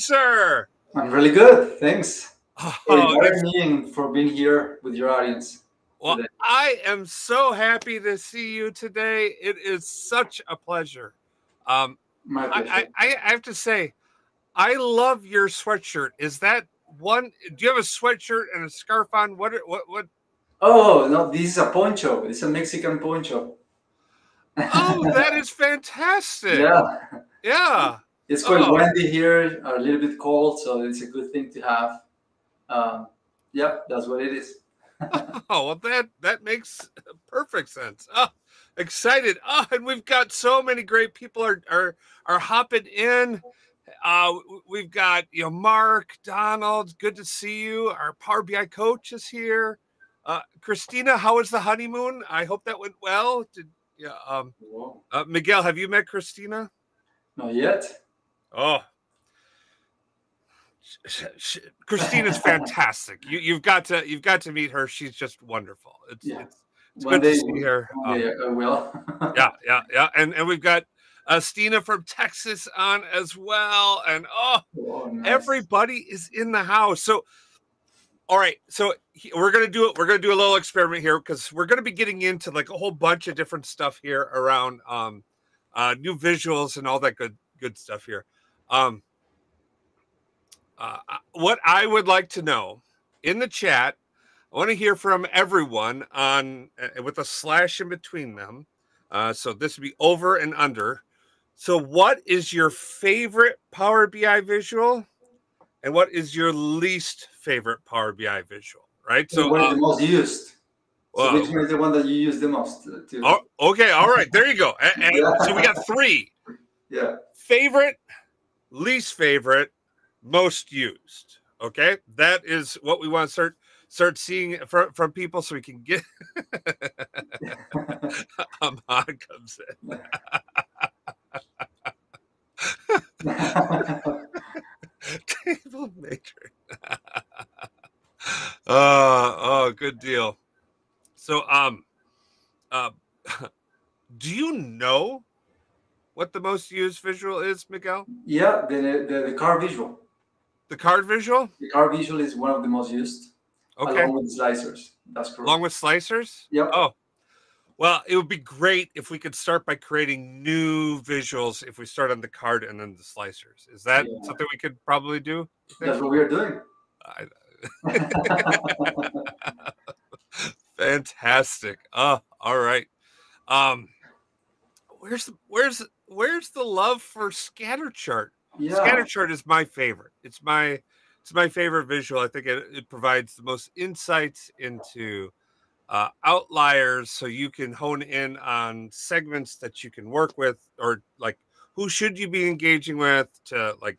sir? I'm really good, thanks. Oh, me for being here with your audience. well, today. I am so happy to see you today. It is such a pleasure. Um, My I, pleasure. I, I I have to say, I love your sweatshirt. Is that one? Do you have a sweatshirt and a scarf on? What? What? What? oh no, this is a poncho. It's a Mexican poncho. Oh, that is fantastic. yeah, Yeah. It's quite Oh. windy here, a little bit cold, so it's a good thing to have. Um, yeah, that's what it is. Oh well, that that makes perfect sense. Oh, excited! Oh, and we've got so many great people are are are hopping in. Uh, we've got you know Mark Donald. Good to see you. Our Power BI coach is here. Uh, Christina, how was the honeymoon? I hope that went well. Did yeah? Um, uh, Miguel, have you met Christina? Not yet. Oh. Christina's fantastic. You, you've got to you've got to meet her. She's just wonderful. It's, Yeah. it's it's good to see her. Um, I will. yeah, yeah, yeah. And and we've got uh, Stina from Texas on as well. And oh, Oh, nice. everybody is in the house. So, all right. So he- we're gonna do it. We're gonna do a little experiment here because we're gonna be getting into like a whole bunch of different stuff here around um, uh, new visuals and all that good good stuff here. Um, uh, what I would like to know in the chat, I want to hear from everyone on uh, with a slash in between them. Uh, so this would be over and under. So, what is your favorite Power BI visual, and what is your least favorite Power BI visual? Right. So what is the most used? So which one is the one that you use the most? uh, To, oh, okay, all right, there you go. And, and so we got three yeah. favorite, least favorite, most used. Okay, that is what we want to start start seeing from, from people, so we can get. Ahmad comes in. Table matrix. uh, oh, good deal. So, um, uh, do you know what the most used visual is, Miguel? yeah, the, the the car visual. The card visual? The card visual is one of the most used, Okay. along with slicers. That's correct. Along with slicers? Yep. Oh, well, it would be great if we could start by creating new visuals if we start on the card and then the slicers. Is that Yeah. something we could probably do? That's what we are doing. I- Fantastic. Oh, all right. Um, where's the, where's where's the love for scatter chart? yeah. Scatter chart is my favorite. It's my it's my favorite visual. I think it, it provides the most insights into uh, outliers, so you can hone in on segments that you can work with, or like who should you be engaging with to like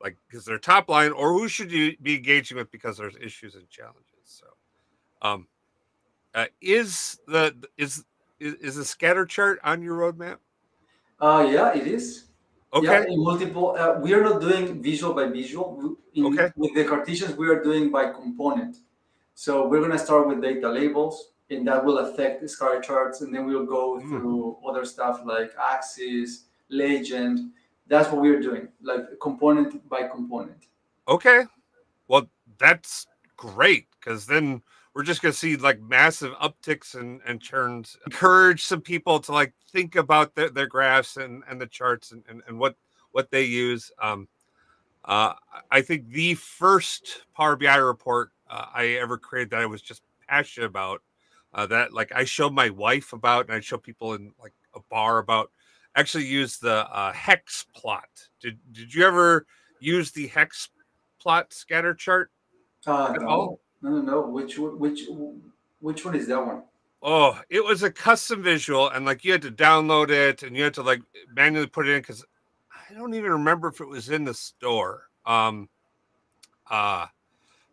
like because they're top line, or who should you be engaging with because there's issues and challenges. So, um, uh, is the is is, is the scatter chart on your roadmap? Uh, yeah, it is. Okay. Yeah, multiple. Uh, we are not doing visual by visual. In, Okay. With the Cartesians, we are doing by component. So we're gonna start with data labels, and that will affect the scatter charts, and then we'll go Mm. through other stuff like axis, legend. That's what we're doing, like component by component. Okay. Well, that's great because then we're just going to see like massive upticks and, and churns. Encourage some people to like think about their, their graphs and, and the charts and, and, and what what they use. Um, uh, I think the first Power BI report uh, I ever created that I was just passionate about uh, that like I showed my wife about and I show people in like a bar about actually use the uh, hex plot. Did did you ever use the hex plot scatter chart? Uh, At no, all? No, no, no. Which which which one is that one? Oh, it was a custom visual, and like you had to download it and you had to like manually put it in because I don't even remember if it was in the store. Um, uh,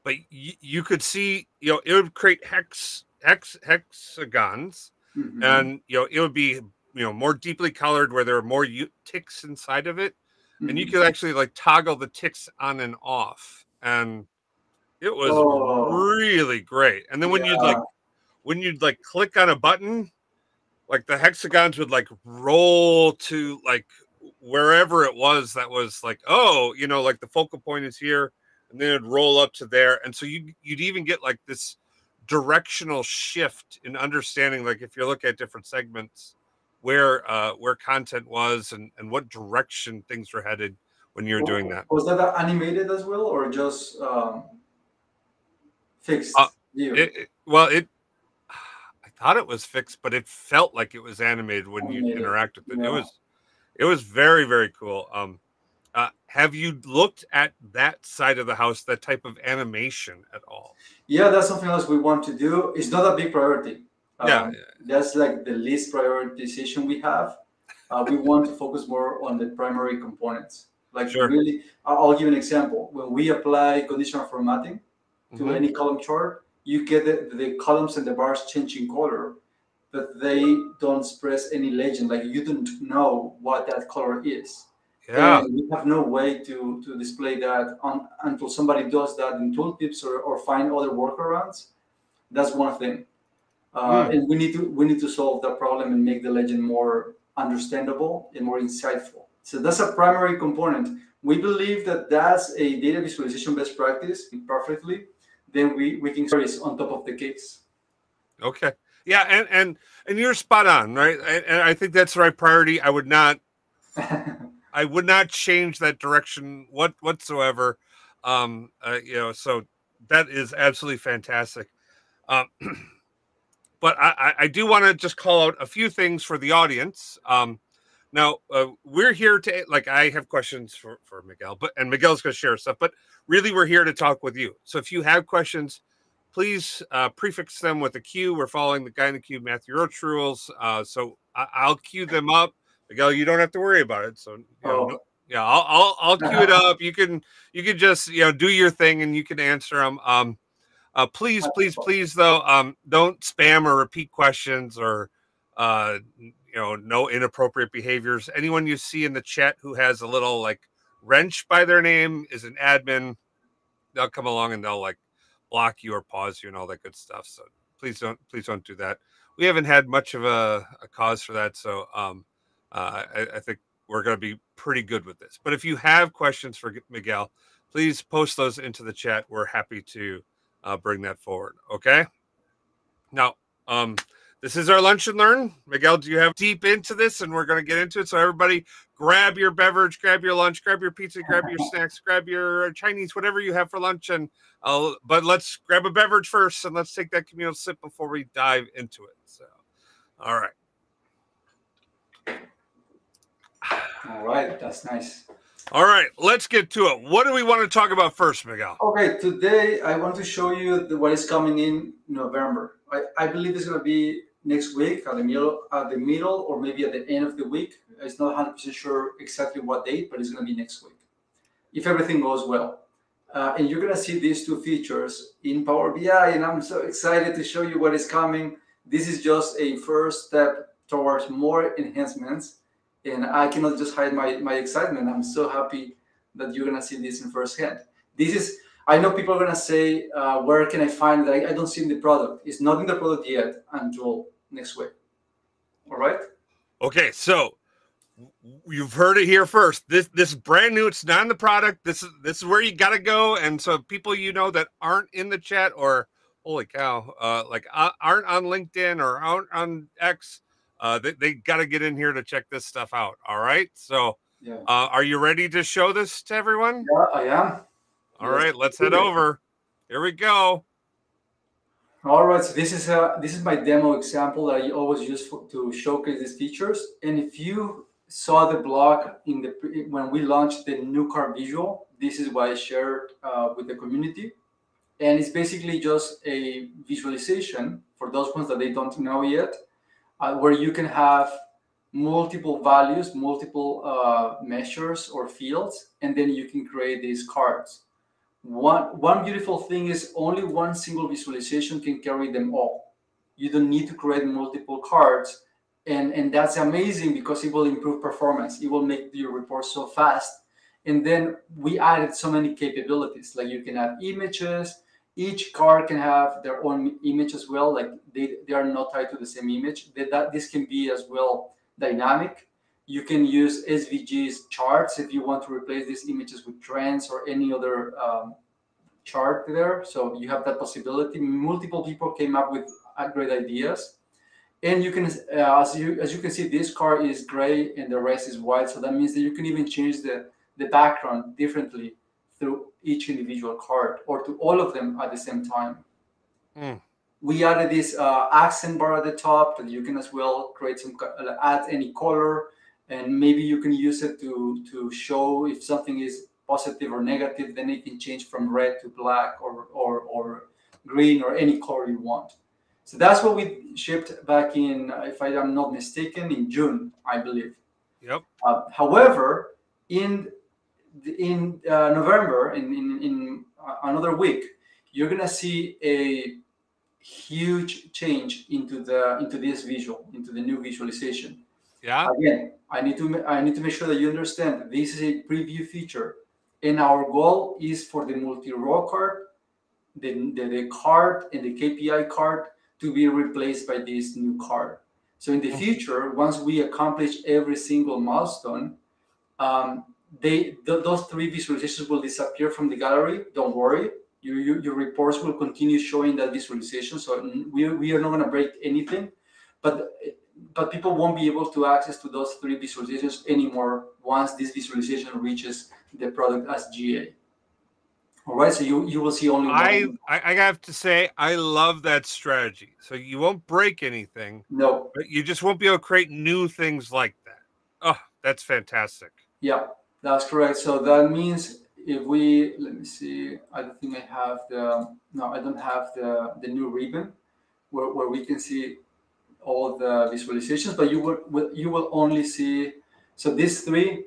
but y- you could see, you know, it would create hex hex hexagons, Mhm. and you know, it would be you know more deeply colored where there were more u- ticks inside of it, and you Mhm. could actually like toggle the ticks on and off, and it was Oh. really great. And then when you'd like when you'd like click on a button, like the hexagons would like roll to like wherever it was that was like oh you know like the focal point is here and then it'd roll up to there and so you you'd even get like this directional shift in understanding like if you look at different segments where uh where content was and and what direction things were headed when you're doing that Was that animated as well, or just um, fixed Uh, view? it, it- well it i thought it was fixed but it felt like it was animated when you Animated, interact with it yeah. it was it was very very cool um uh, have you looked at that side of the house that type of animation at all Yeah, that's something else we want to do. It's not a big priority. Yeah, Um, that's like the least prioritization we have. Uh, we want to focus more on the primary components. Like Sure. really, I'll give an example. When we apply conditional formatting to Mhm. any column chart, you get the, the columns and the bars changing color, but they don't express any legend. Like you don't know what that color is. yeah And we have no way to, to display that on, until somebody does that in tooltips or, or find other workarounds. That's one thing. Uh, Hmm. And we need to we need to solve that problem and make the legend more understandable and more insightful. So that's a primary component. We believe that that's a data visualization best practice perfectly. Then we, we can service on top of the case. Okay. Yeah, and and and you're spot on, right? And, I think that's the right priority. I would not I would not change that direction what whatsoever. Um, uh, you know, so that is absolutely fantastic. Um, but I, I- I do want to just call out a few things for the audience. Um, now uh, we're here to like I have questions for for Miguel, but and Miguel's going to share stuff. But really, we're here to talk with you. So if you have questions, please uh, prefix them with a Q. We're following the guy in the cube, Matthew Roche rules. Uh, so I, I'll cue them up. Miguel, you don't have to worry about it. So you know, Oh. no- yeah, I'll, I'll I'll cue it up. You can you can just you know do your thing and you can answer them. Um, uh, please, please, please, though, um, don't spam or repeat questions or uh, you know, no inappropriate behaviors. Anyone you see in the chat who has a little like wrench by their name is an admin. They'll come along and they'll like block you or pause you and all that good stuff. So please don't please don't do that. We haven't had much of a, a cause for that, so um, uh, I, I think we're going to be pretty good with this. But if you have questions for Miguel, please post those into the chat. We're happy to uh, bring that forward. Okay. Now, um, this is our lunch and learn. Miguel, do you have deep into this? And we're going to get into it. So everybody, grab your beverage, grab your lunch, grab your pizza, grab your snacks, grab your Chinese, whatever you have for lunch. And I'll, but let's grab a beverage first, and let's take that communal sip before we dive into it. So, all right. All right, that's nice. All right, let's get to it. What do we want to talk about first, Miguel? Okay, today I want to show you the, what is coming in November. I, I believe it's going to be next week at the middle, at the middle, or maybe at the end of the week. It's not 100% sure exactly what date, but it's going to be next week, if everything goes well. Uh, and you're going to see these two features in Power BI, and I'm so excited to show you what is coming. This is just a first step towards more enhancements, and I cannot just hide my, my excitement. I'm so happy that you're going to see this in first hand. This is I know people are gonna say, uh, "Where can I find that?" I don't see in the product. It's not in the product yet until next week. All right. Okay, so you've heard it here first. This this is brand new. It's not in the product. This is this is where you got to go. And so people you know that aren't in the chat or holy cow, uh, like uh, aren't on LinkedIn or aren't on X, uh, they they got to get in here to check this stuff out. All right. So Yeah. uh, are you ready to show this to everyone? Yeah, I am. All right, let's head over. Here we go. All right. So this is a this is my demo example that I always use for, to showcase these features. And if you saw the blog in the when we launched the new car visual, this is what I shared uh, with the community. And it's basically just a visualization for those ones that they don't know yet, uh, where you can have multiple values, multiple uh, measures or fields, and then you can create these cards. One, one beautiful thing is only one single visualization can carry them all. You don't need to create multiple cards. And, and that's amazing because it will improve performance. It will make your report so fast. And then we added so many capabilities, like you can add images, each card can have their own image as well. Like they, they are not tied to the same image. That, that this can be as well dynamic. You can use SVG's charts if you want to replace these images with trends or any other um, chart there. So you have that possibility. Multiple people came up with uh, great ideas. And you can, uh, as you as you can see, this card is gray and the rest is white. So that means that you can even change the the background differently through each individual card or to all of them at the same time. Mm. We added this uh, accent bar at the top that you can as well create some uh, add any color and maybe you can use it to to show if something is positive or negative then it can change from red to black or or, or green or any color you want. So that's what we shipped back in if i am not mistaken in june i believe. Yep. Uh, however in in uh, November, in, in, in uh, another week, you're gonna see a huge change into the into this visual, into the new visualization. Yeah. Again, I need to I need to make sure that you understand this is a preview feature, and our goal is for the multi-row card, the, the, the card and the KPI card to be replaced by this new card. So in the mm-hmm. future, once we accomplish every single milestone, um, they th- those three visualizations will disappear from the gallery. Don't worry. Your, your, your reports will continue showing that visualization. So we, we are not going to break anything, but but people won't be able to access to those three visualizations anymore once this visualization reaches the product as GA. All right, so you you will see only. I I have to say I love that strategy. So you won't break anything. No, but you just won't be able to create new things like that. Oh, that's fantastic. Yeah, that's correct. So that means if we let me see, I don't think I have the no, I don't have the the new ribbon where, where we can see all the visualizations, but you will you will only see so these three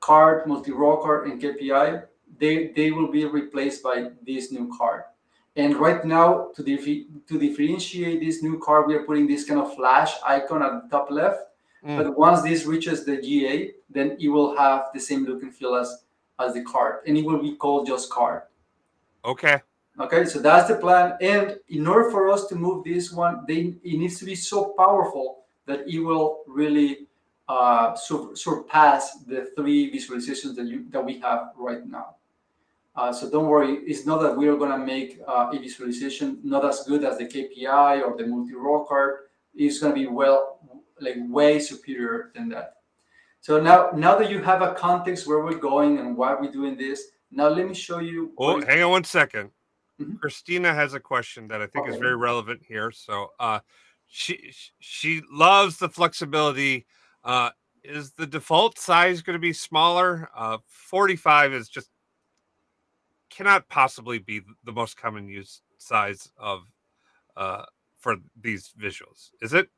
card, multi-row card, and KPI, they they will be replaced by this new card. And right now, to, dif- to differentiate this new card, we are putting this kind of flash icon at the top left Mm. But once this reaches the GA, then it will have the same look and feel as as the card, and it will be called just card. Okay. Okay, so that's the plan. And in order for us to move this one, they it needs to be so powerful that it will really uh, sur- surpass the three visualizations that you that we have right now. Uh, so don't worry, it's not that we are going to make uh, a visualization not as good as the KPI or the multi-row card. It's going to be well like way superior than that. So now, now that you have a context where we're going and why we're doing this, now let me show you. Oh, hang on one second. Mm-hmm. Christina has a question that I think okay. is very relevant here. So, uh, she she loves the flexibility. Uh, is the default size going to be smaller? Uh, 45 is just cannot possibly be the most common use size of uh, for these visuals, is it?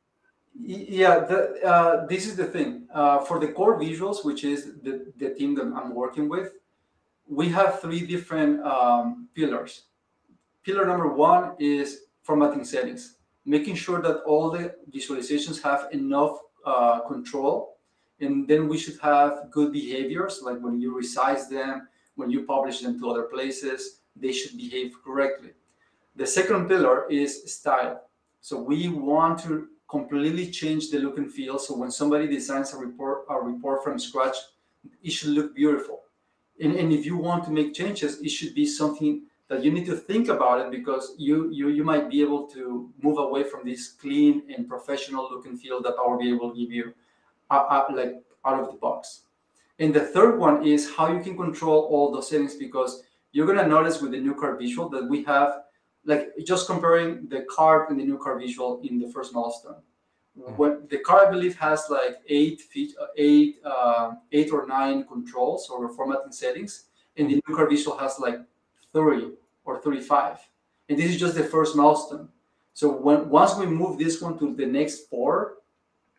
Yeah, the, uh, this is the thing. Uh, for the core visuals, which is the, the team that I'm working with, we have three different um, pillars. Pillar number one is formatting settings, making sure that all the visualizations have enough uh, control. And then we should have good behaviors, like when you resize them, when you publish them to other places, they should behave correctly. The second pillar is style. So we want to completely change the look and feel. So when somebody designs a report, a report from scratch, it should look beautiful. And, and if you want to make changes, it should be something that you need to think about it because you you you might be able to move away from this clean and professional look and feel that Power BI will give you, uh, uh, like out of the box. And the third one is how you can control all those settings because you're gonna notice with the new card visual that we have like just comparing the card and the new card visual in the first milestone. Mm-hmm. When the card, I believe, has like eight feet, eight, uh, eight or nine controls or formatting settings, and the new card visual has like 30 or 35. And this is just the first milestone. So when once we move this one to the next four,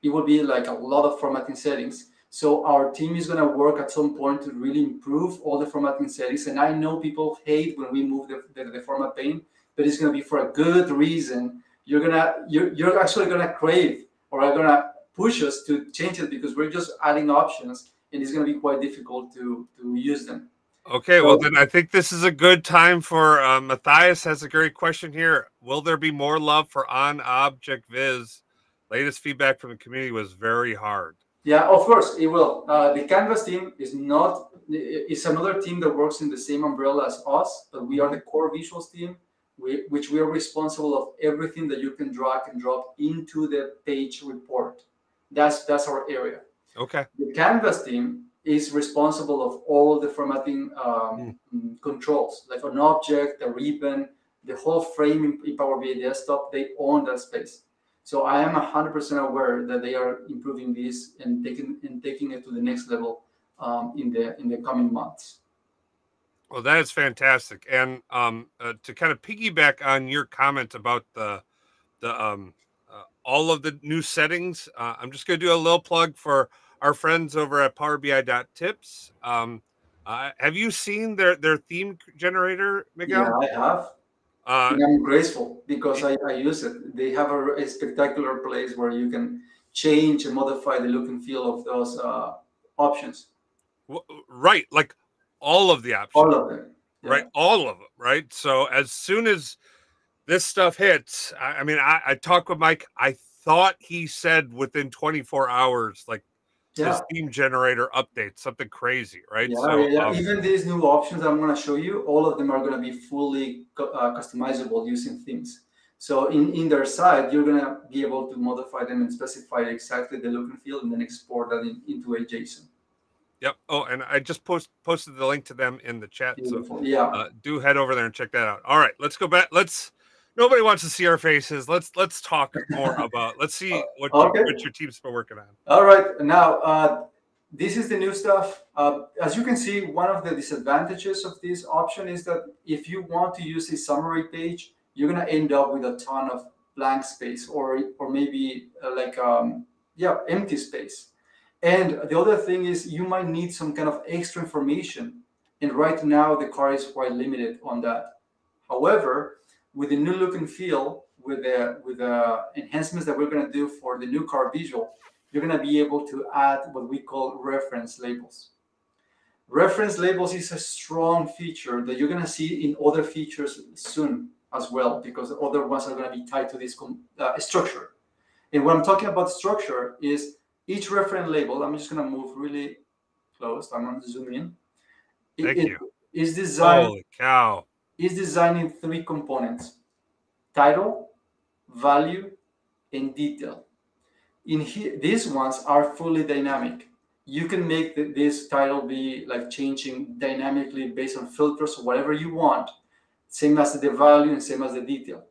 it will be like a lot of formatting settings. So our team is gonna work at some point to really improve all the formatting settings. And I know people hate when we move the, the, the format pane but it's going to be for a good reason. You're gonna you're, you're actually gonna crave or are gonna push us to change it because we're just adding options and it's going to be quite difficult to to use them. Okay, well then I think this is a good time for uh, Matthias has a great question here. Will there be more love for on object viz? Latest feedback from the community was very hard. Yeah, of course it will. Uh, the Canvas team is not. It's another team that works in the same umbrella as us, but we are the core visuals team, we, which we are responsible of everything that you can drag and drop into the page report. That's that's our area. Okay. The Canvas team is responsible of all the formatting um, mm. controls, like on object, a ribbon, the whole frame in, in Power BI Desktop. They own that space. So I am 100% aware that they are improving this and taking and taking it to the next level um, in the in the coming months. Well, that is fantastic. And um, uh, to kind of piggyback on your comment about the the um, uh, all of the new settings, uh, I'm just going to do a little plug for our friends over at PowerBI.tips. Um, uh, have you seen their their theme generator, Miguel? Yeah, I have. Uh, I'm grateful because I, I use it. They have a, a, spectacular place where you can change and modify the look and feel of those uh, options. Right, like all of the options. All of them. Yeah. Right, all of them. Right. So as soon as this stuff hits, I, I mean, I, I talked with Mike. I thought he said within 24 hours, like yeah. theme generator update, something crazy, right? Yeah, so, yeah. Um, even these new options I'm going to show you, all of them are going to be fully uh, customizable using themes. So in, in their side, you're going to be able to modify them and specify exactly the look and feel and then export that in, into a JSON. Yep. Oh, and I just post posted the link to them in the chat. Beautiful. So yeah, uh, do head over there and check that out. All right, let's go back. Let's nobody wants to see our faces. Let's let's talk more about. Let's see uh, what, okay. your, what your team's been working on. All right, now uh, this is the new stuff. Uh, as you can see, one of the disadvantages of this option is that if you want to use a summary page, you're gonna end up with a ton of blank space or or maybe uh, like um, yeah empty space. And the other thing is you might need some kind of extra information. And right now the car is quite limited on that. However, with the new look and feel, with the with the enhancements that we're going to do for the new car visual, you're going to be able to add what we call reference labels. Reference labels is a strong feature that you're going to see in other features soon as well, because the other ones are going to be tied to this uh, structure. And what I'm talking about structure is each reference label. I'm just going to move really close. I'm going to zoom in. Thank it, you. It is designed. Holy cow! Is designed in three components title, value, and detail. In here, these ones are fully dynamic. You can make the, this title be like changing dynamically based on filters whatever you want, same as the value and same as the detail.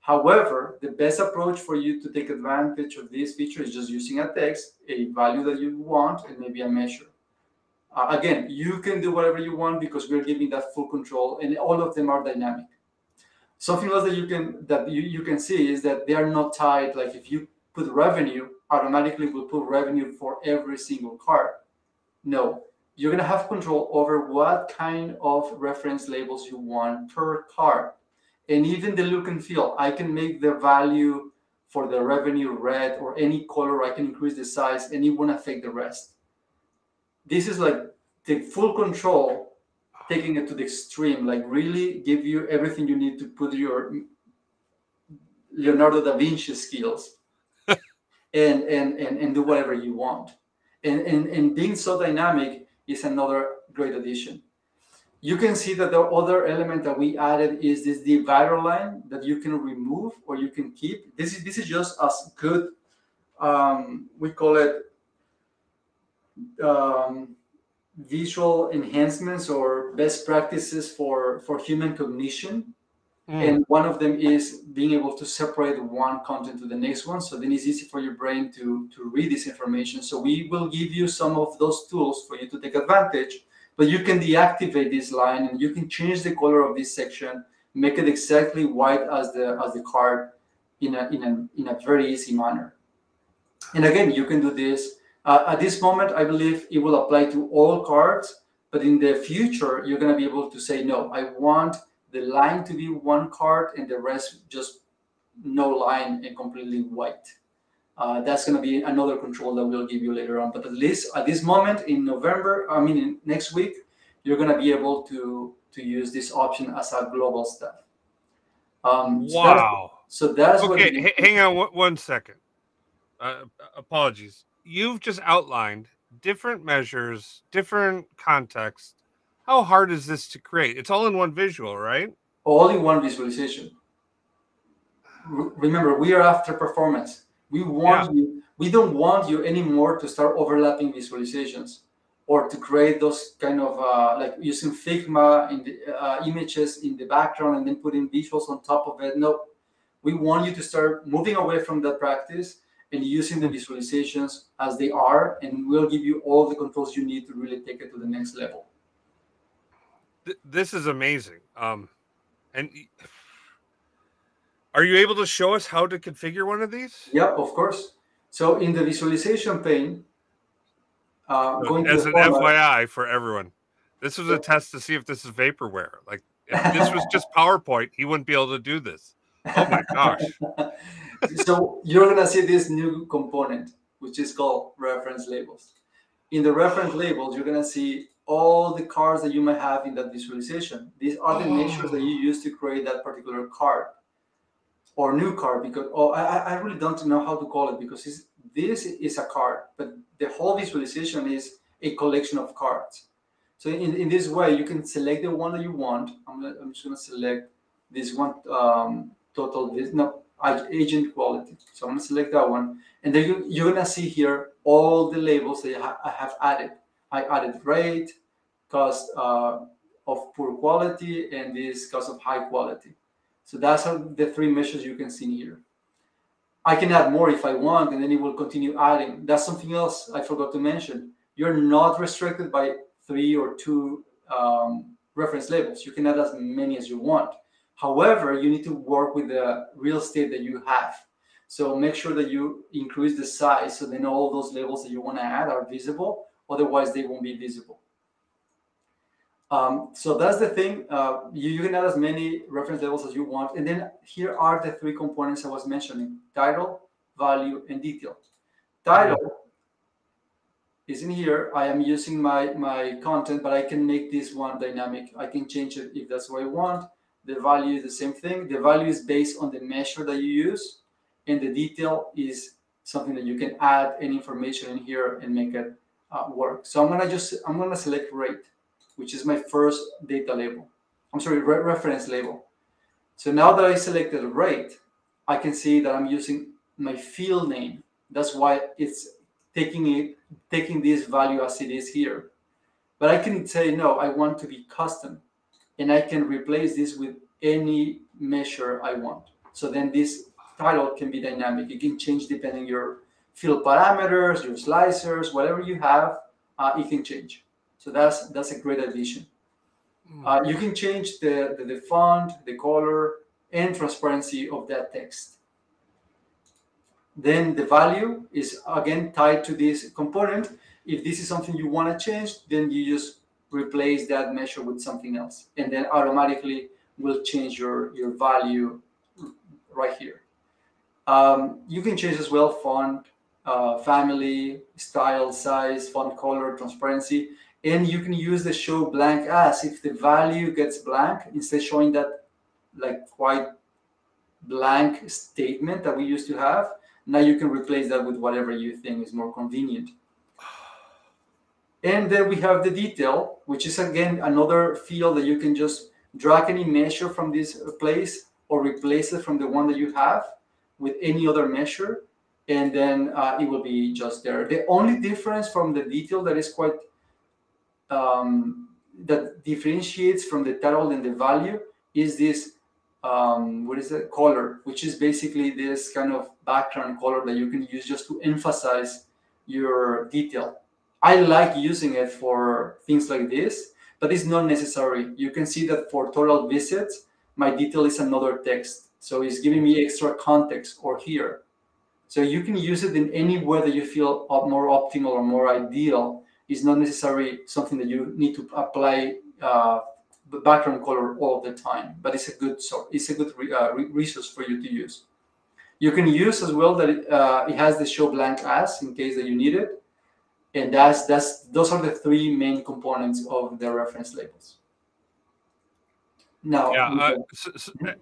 However, the best approach for you to take advantage of this feature is just using a text, a value that you want, and maybe a measure. Uh, again, you can do whatever you want because we're giving that full control, and all of them are dynamic. Something else that you can that you, you can see is that they are not tied. Like if you put revenue, automatically will put revenue for every single card. No, you're gonna have control over what kind of reference labels you want per card, and even the look and feel. I can make the value for the revenue red or any color. I can increase the size, and it won't affect the rest this is like the full control taking it to the extreme like really give you everything you need to put your leonardo da vinci skills and, and and and do whatever you want. And, and and being so dynamic is another great addition. You can see that the other element that we added is this divider line that you can remove or you can keep. This is this is just as good um, we call it um, visual enhancements or best practices for for human cognition. Mm. and one of them is being able to separate one content to the next one. So then it's easy for your brain to to read this information. So we will give you some of those tools for you to take advantage. But you can deactivate this line and you can change the color of this section make it exactly white as the as the card in a in a in a very easy manner. And again you can do this uh, at this moment, I believe it will apply to all cards, but in the future, you're going to be able to say, no, I want the line to be one card and the rest just no line and completely white. Uh, that's going to be another control that we'll give you later on. But at least at this moment in November, I mean, next week, you're going to be able to to use this option as a global step. Um, so wow. That's, so that's okay. Hang on one second. Uh, apologies. You've just outlined different measures, different context. How hard is this to create? It's all in one visual, right? All in one visualization. Remember, we are after performance. We want yeah. you. We don't want you anymore to start overlapping visualizations or to create those kind of uh, like using Figma in the uh, images in the background and then putting visuals on top of it. No, we want you to start moving away from that practice and using the visualizations as they are, and we'll give you all the controls you need to really take it to the next level. This is amazing. Um, and are you able to show us how to configure one of these? Yeah, of course. So in the visualization pane, uh, As an FYI for everyone, this was a test to see if this is vaporware. Like if this was just PowerPoint, he wouldn't be able to do this. Oh my gosh. so you're gonna see this new component, which is called reference labels. In the reference labels, you're gonna see all the cards that you might have in that visualization. These are the oh. measures that you use to create that particular card or new card because oh I, I really don't know how to call it because this is a card, but the whole visualization is a collection of cards. So in, in this way, you can select the one that you want. I'm, I'm just going to select this one um, total, this, no, agent quality. So I'm going to select that one. And then you, you're going to see here all the labels that I have added. I added rate, cost uh, of poor quality, and this cost of high quality. So that's the three measures you can see here. I can add more if I want, and then it will continue adding. That's something else I forgot to mention. You're not restricted by three or two um, reference labels. You can add as many as you want. However, you need to work with the real estate that you have. So make sure that you increase the size so then all those labels that you want to add are visible. Otherwise, they won't be visible. Um, so that's the thing. Uh, you, you, can add as many reference labels as you want. And then here are the three components I was mentioning, title, value, and detail. Title is in here. I am using my, my content, but I can make this one dynamic. I can change it if that's what I want. The value is the same thing. The value is based on the measure that you use. And the detail is something that you can add any information in here and make it uh, work. So I'm gonna just, I'm gonna select rate which is my first data label. I'm sorry, re reference label. So now that I selected rate, I can see that I'm using my field name. That's why it's taking it, taking this value as it is here. But I can say, no, I want to be custom. And I can replace this with any measure I want. So then this title can be dynamic. It can change depending your field parameters, your slicers, whatever you have, uh, it can change. So that's that's a great addition. Mm. Uh, you can change the, the, the font, the color, and transparency of that text. Then the value is again tied to this component. If this is something you want to change, then you just replace that measure with something else, and then automatically will change your your value right here. Um, you can change as well font, uh, family, style, size, font color, transparency. And you can use the show blank as if the value gets blank instead showing that like quite blank statement that we used to have. Now you can replace that with whatever you think is more convenient and then we have the detail which is again another field that you can just drag any measure from this place or replace it from the one that you have with any other measure. And then uh, it will be just there. The only difference from the detail that is quite um, that differentiates from the title and the value is this um, what is it? Color which is basically this kind of background color that you can use just to emphasize your detail i like using it for things like this but it's not necessary. You can see that for total visits my detail is another text. So it's giving me extra context or here. So you can use it in any way that you feel more optimal or more ideal. It's not necessarily something that you need to apply uh, the background color all the time, but it's a good it's a good re, uh, resource for you to use. You can use as well that it, uh, it has the show blank as in case that you need it, and that's that's those are the three main components of the reference labels. Now, yeah. Uh, so, so, uh, uh,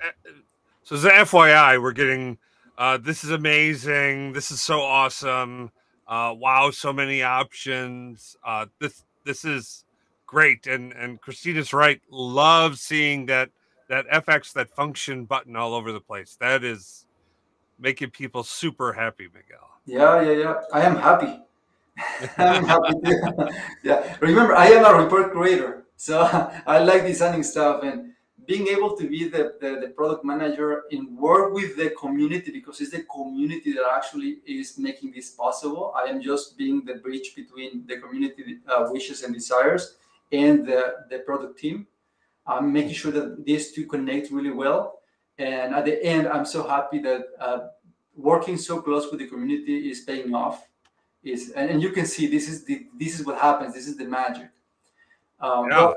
so, as an FYI, we're getting uh, this is amazing. This is so awesome. Uh, wow, so many options. Uh, this this is great, and and Christina's right. Love seeing that that FX that function button all over the place. That is making people super happy, Miguel. Yeah, yeah, yeah. I am happy. I'm happy. yeah. Remember, I am a report creator, so I like designing stuff and being able to be the, the, the, product manager and work with the community because it's the community that actually is making this possible. I am just being the bridge between the community uh, wishes and desires and the, the product team. I'm making sure that these two connect really well. And at the end, I'm so happy that uh, working so close with the community is paying off. Is and, and you can see this is the this is what happens. This is the magic. Um, yeah.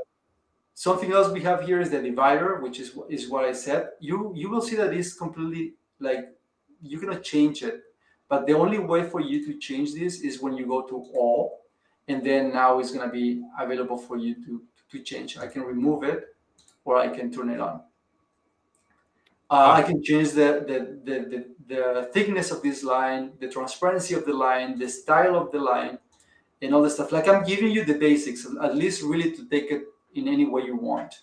Something else we have here is the divider, which is is what I said. You you will see that it's completely like you cannot change it. But the only way for you to change this is when you go to all, and then now it's gonna be available for you to to change. I can remove it, or I can turn it on. Uh, I can change the, the, the, the, the thickness of this line, the transparency of the line, the style of the line, and all the stuff. Like I'm giving you the basics, at least really to take it in any way you want.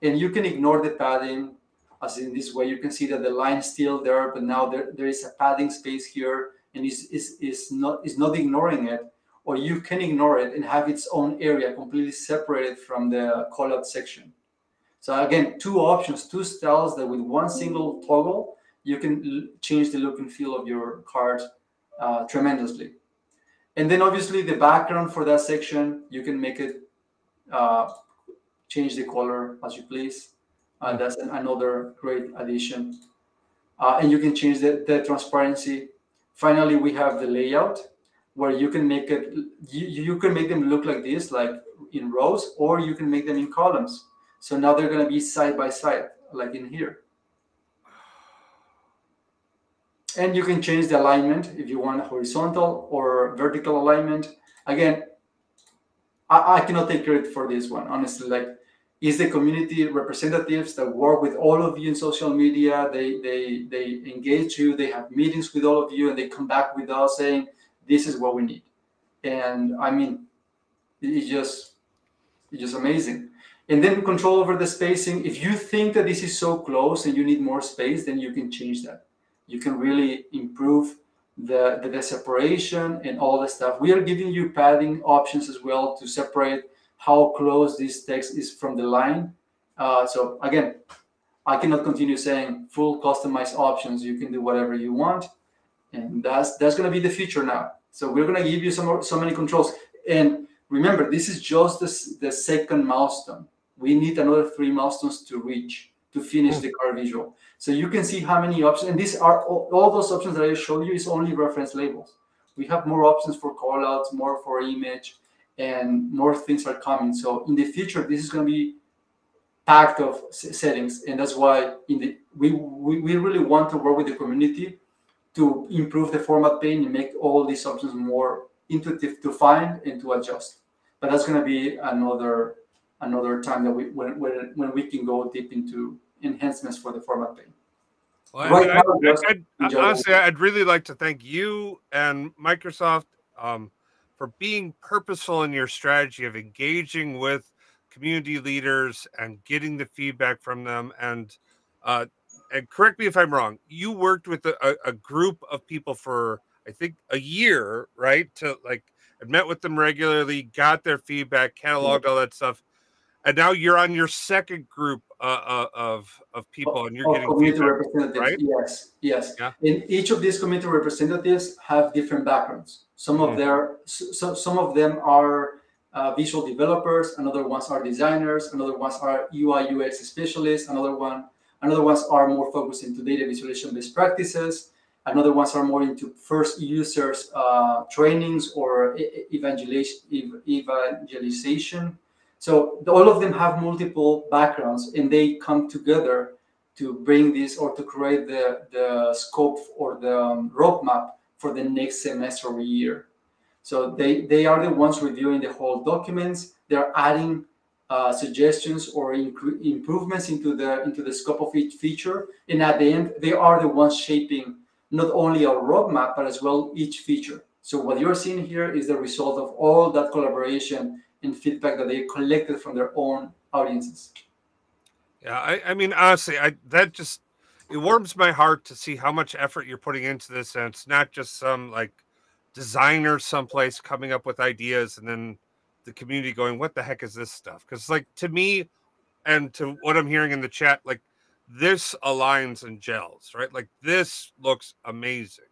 And you can ignore the padding, as in this way, you can see that the line still there, but now there, there is a padding space here, and is is is not is not ignoring it, or you can ignore it and have its own area completely separated from the callout section. So again, two options, two styles that with one single toggle, you can change the look and feel of your card uh, tremendously. And then obviously the background for that section, you can make it uh, change the color as you please. Uh, that's an, another great addition. Uh, and you can change the, the transparency. Finally, we have the layout where you can make it, you, you can make them look like this, like in rows, or you can make them in columns. So now they're going to be side by side, like in here. And you can change the alignment if you want horizontal or vertical alignment. Again, I, I cannot take credit for this one, honestly. Like is the community representatives that work with all of you in social media. They they they engage you. They have meetings with all of you, and they come back with us saying, "This is what we need." And I mean, it's just it's just amazing. And then control over the spacing. If you think that this is so close and you need more space, then you can change that. You can really improve the, the, the separation and all the stuff. We are giving you padding options as well to separate how close this text is from the line. Uh, so again, I cannot continue saying full customized options. You can do whatever you want, and that's that's going to be the future now. So we're going to give you some so many controls. And remember, this is just the, the second milestone. We need another three milestones to reach to finish hmm. the card visual. So you can see how many options, and these are all, all those options that I showed you is only reference labels. We have more options for callouts, more for image, and more things are coming. So in the future, this is going to be packed of settings, and that's why in the we, we we really want to work with the community to improve the format pane and make all these options more intuitive to find and to adjust. But that's going to be another another time that we when when, when we can go deep into enhancements for the format pane. Well, right I, now, I'd, I'd, honestly, I'd really like to thank you and Microsoft. Um, for being purposeful in your strategy of engaging with community leaders and getting the feedback from them and uh, and correct me if i'm wrong you worked with a, a group of people for i think a year right to like I met with them regularly got their feedback cataloged all that stuff and now you're on your second group uh, uh of of people, and you're getting community representatives. Right? Yes, yes. Yeah. And each of these community representatives have different backgrounds. Some of mm. their so, some of them are uh, visual developers. Another ones are designers. Another ones are UI UX specialists. Another one another ones are more focused into data visualization best practices. Another ones are more into first users uh, trainings or evangelization. evangelization so all of them have multiple backgrounds and they come together to bring this or to create the, the scope or the um, roadmap for the next semester or year. So they, they are the ones reviewing the whole documents. They're adding uh, suggestions or improvements into the into the scope of each feature. And at the end, they are the ones shaping not only our roadmap, but as well each feature. So what you're seeing here is the result of all that collaboration and feedback that they collected from their own audiences. Yeah, I, I mean, honestly, I that just it warms my heart to see how much effort you're putting into this, and it's not just some like designer someplace coming up with ideas and then the community going, "What the heck is this stuff?" Because like to me, and to what I'm hearing in the chat, like this aligns and gels, right? Like this looks amazing.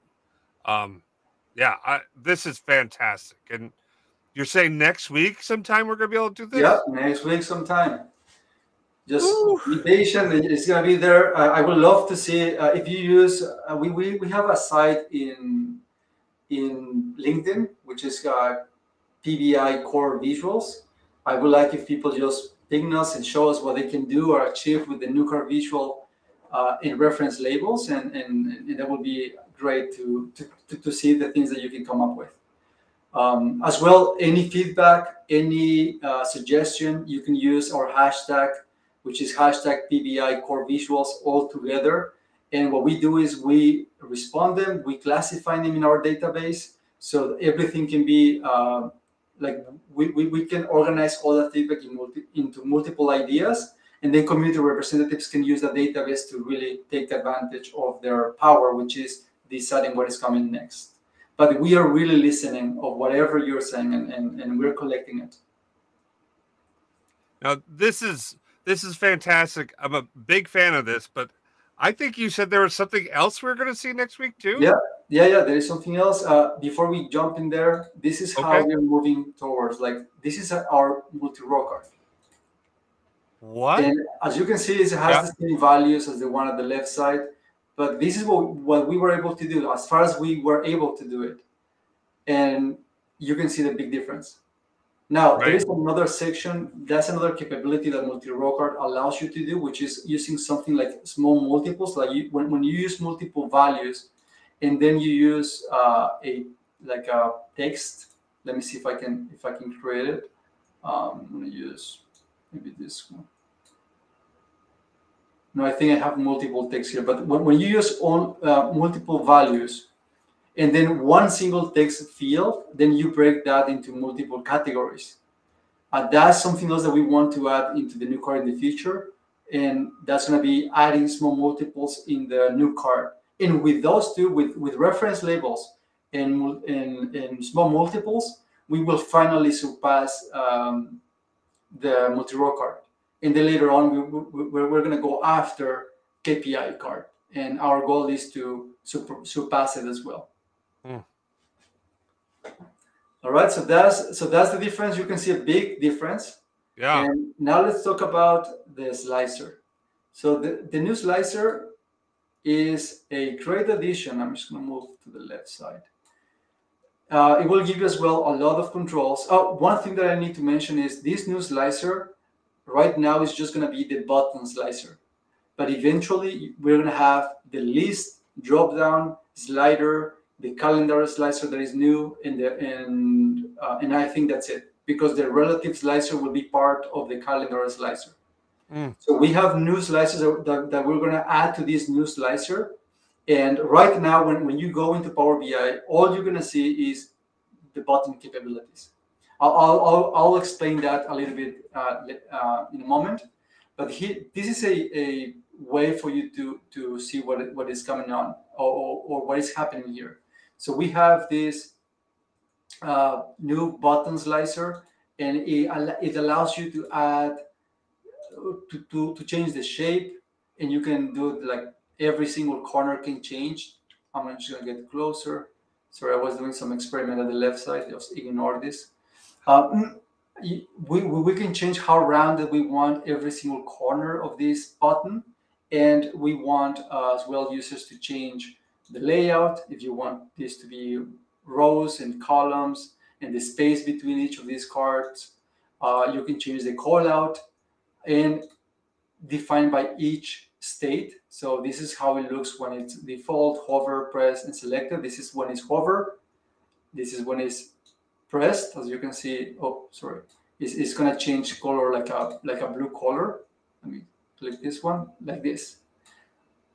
Um, yeah, I, this is fantastic. And you're saying next week sometime we're gonna be able to do this? Yeah, next week sometime. Just Ooh. be patient. It's gonna be there. Uh, I would love to see uh, if you use. Uh, we, we we have a site in in LinkedIn which is uh, PBI Core Visuals. I would like if people just ping us and show us what they can do or achieve with the new card visual uh, in reference labels, and, and, and that would be great to, to, to see the things that you can come up with. Um, as well, any feedback, any uh, suggestion, you can use our hashtag which is hashtag PBI core visuals all together. And what we do is we respond them, we classify them in our database. So everything can be uh, like we, we, we, can organize all that feedback in multi, into multiple ideas. And then community representatives can use the database to really take advantage of their power, which is deciding what is coming next. But we are really listening of whatever you're saying and, and, and we're collecting it. Now, this is this is fantastic. I'm a big fan of this, but I think you said there was something else we are going to see next week too. Yeah, yeah, yeah. There is something else. Uh, before we jump in there, this is how okay. we're moving towards. Like this is our multi-row card. What? And as you can see, it has yeah. the same values as the one at the left side. But this is what, what we were able to do as far as we were able to do it. And you can see the big difference. Now, right. there is another section, that's another capability that multi-row card allows you to do, which is using something like small multiples. Like you, when, when you use multiple values and then you use uh, a like a text, let me see if I can if I can create it. Um, I'm gonna use maybe this one. No, I think I have multiple text here, but when, when you use all uh, multiple values, and then one single text field, then you break that into multiple categories. Uh, that's something else that we want to add into the new card in the future. And that's going to be adding small multiples in the new card. And with those two, with, with reference labels and, and, and small multiples, we will finally surpass um, the multi-row card. And then later on, we, we, we're, we're going to go after KPI card. And our goal is to super, surpass it as well. Mm. All right, so that's so that's the difference. You can see a big difference. Yeah. And now let's talk about the slicer. So the, the new slicer is a great addition. I'm just going to move to the left side. Uh, it will give you as well a lot of controls. Oh, one thing that I need to mention is this new slicer right now is just going to be the button slicer. But eventually we're going to have the list drop down slider the calendar slicer that is new and the and uh, and I think that's it because the relative slicer will be part of the calendar slicer. Mm. So we have new slicers that, that we're going to add to this new slicer. And right now, when, when you go into Power BI, all you're going to see is the button capabilities. I'll, I'll, I'll explain that a little bit uh, uh, in a moment. But he, this is a, a way for you to, to see what, what is coming on or, or what is happening here. So we have this uh, new button slicer, and it, it allows you to add to, to, to change the shape, and you can do it like every single corner can change. I'm just gonna get closer. Sorry, I was doing some experiment at the left side. Just ignore this. Um, we, we can change how rounded we want every single corner of this button. And we want uh, as well users to change the layout, if you want this to be rows and columns and the space between each of these cards, uh, you can change the callout and define by each state. So this is how it looks when it's default, hover, press, and selected. This is when it's hover. This is when it's pressed, as you can see, oh, sorry, it's, it's going to change color like a, like a blue color. Let me click this one like this.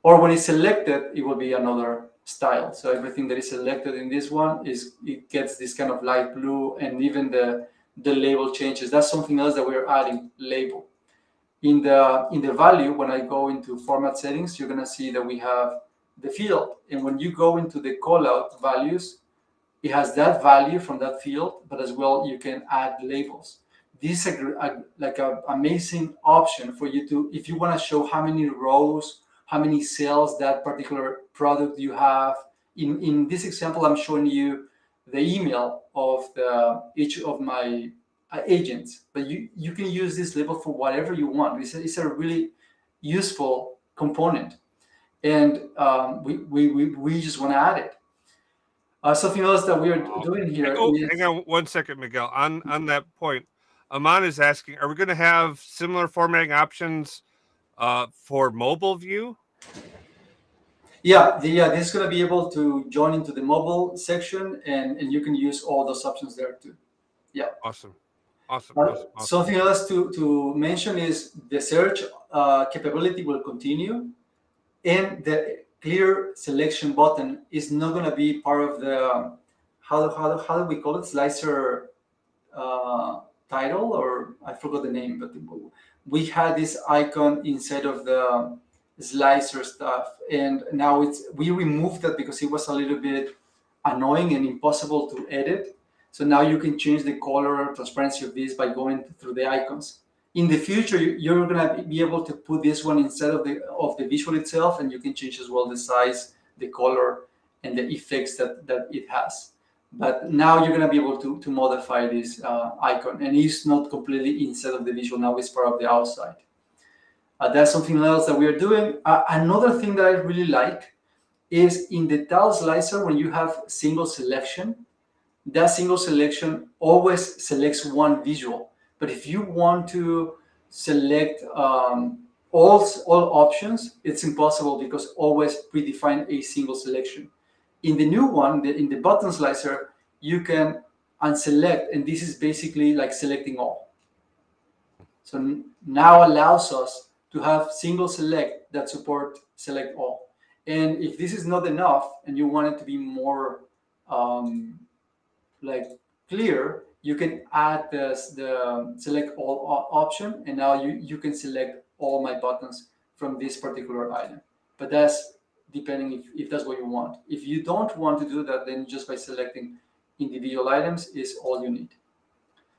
Or when it's selected, it will be another style. So everything that is selected in this one is it gets this kind of light blue and even the the label changes. That's something else that we're adding label. In the in the value, when I go into format settings, you're gonna see that we have the field. And when you go into the callout values, it has that value from that field, but as well you can add labels. This is a, a, like an amazing option for you to, if you want to show how many rows, how many cells that particular product you have. In, in this example, I'm showing you the email of the each of my uh, agents, but you, you can use this label for whatever you want. It's a, it's a really useful component. And um, we, we, we, we just want to add it. Uh, something else that we are doing here. Oh, is... hang on one second, Miguel. On on that point, Aman is asking: Are we going to have similar formatting options uh, for mobile view? Yeah, the, yeah, this is going to be able to join into the mobile section, and and you can use all those options there too. Yeah. Awesome. Awesome. Uh, awesome. Something else to to mention is the search uh, capability will continue, and the clear selection button is not going to be part of the how how how do we call it slicer uh, title or I forgot the name, but we had this icon inside of the slicer stuff, and now it's we removed that because it was a little bit annoying and impossible to edit. So now you can change the color transparency of this by going through the icons in the future you're going to be able to put this one instead of the of the visual itself and you can change as well the size the color and the effects that that it has. But now you're going to be able to to modify this uh, icon and it's not completely inside of the visual now it's part of the outside. Uh, that's something else that we are doing. Uh, another thing that i really like is in the tile slicer when you have single selection that single selection always selects one visual but if you want to select um, all, all options, it's impossible because always predefine a single selection. In the new one, the, in the button slicer, you can unselect, and this is basically like selecting all. So now allows us to have single select that support select all. And if this is not enough and you want it to be more um, like clear, you can add this, the select all option and now you, you can select all my buttons from this particular item. But that's depending if, if that's what you want. If you don't want to do that, then just by selecting individual items is all you need.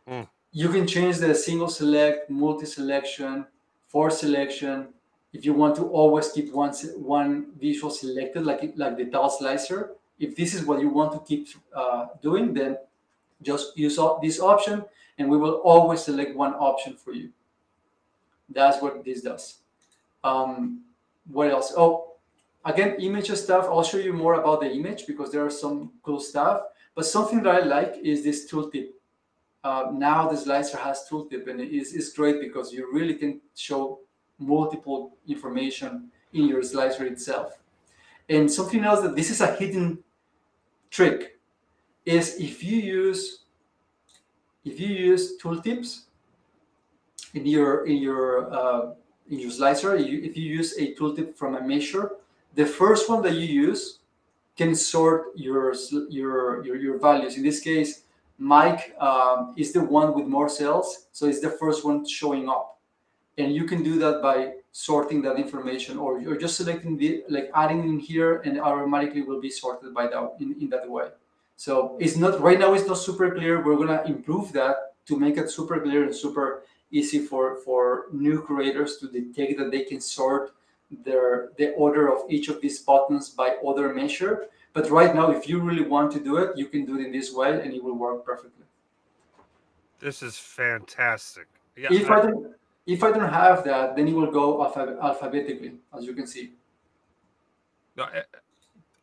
Mm. You can change the single select, multi-selection, for selection. If you want to always keep one one visual selected, like like the tile slicer, if this is what you want to keep uh, doing, then just use this option and we will always select one option for you. That's what this does. Um, what else? Oh, again, image stuff. I'll show you more about the image because there are some cool stuff. But something that I like is this tooltip. Uh, now the slicer has tooltip and it is, it's great because you really can show multiple information in your slicer itself. And something else that this is a hidden trick is if you use if you use tooltips in your in your uh, in your slicer, you, if you use a tooltip from a measure, the first one that you use can sort your your your, your values. In this case, Mike um, is the one with more cells, so it's the first one showing up, and you can do that by sorting that information, or you're just selecting the like adding in here, and automatically will be sorted by that in, in that way. So it's not right now. It's not super clear. We're gonna improve that to make it super clear and super easy for for new creators to detect that they can sort their the order of each of these buttons by order measure. But right now, if you really want to do it, you can do it in this way, and it will work perfectly. This is fantastic. Yeah, if I, I don't if I don't have that, then it will go alphab- alphabetically, as you can see. Eh,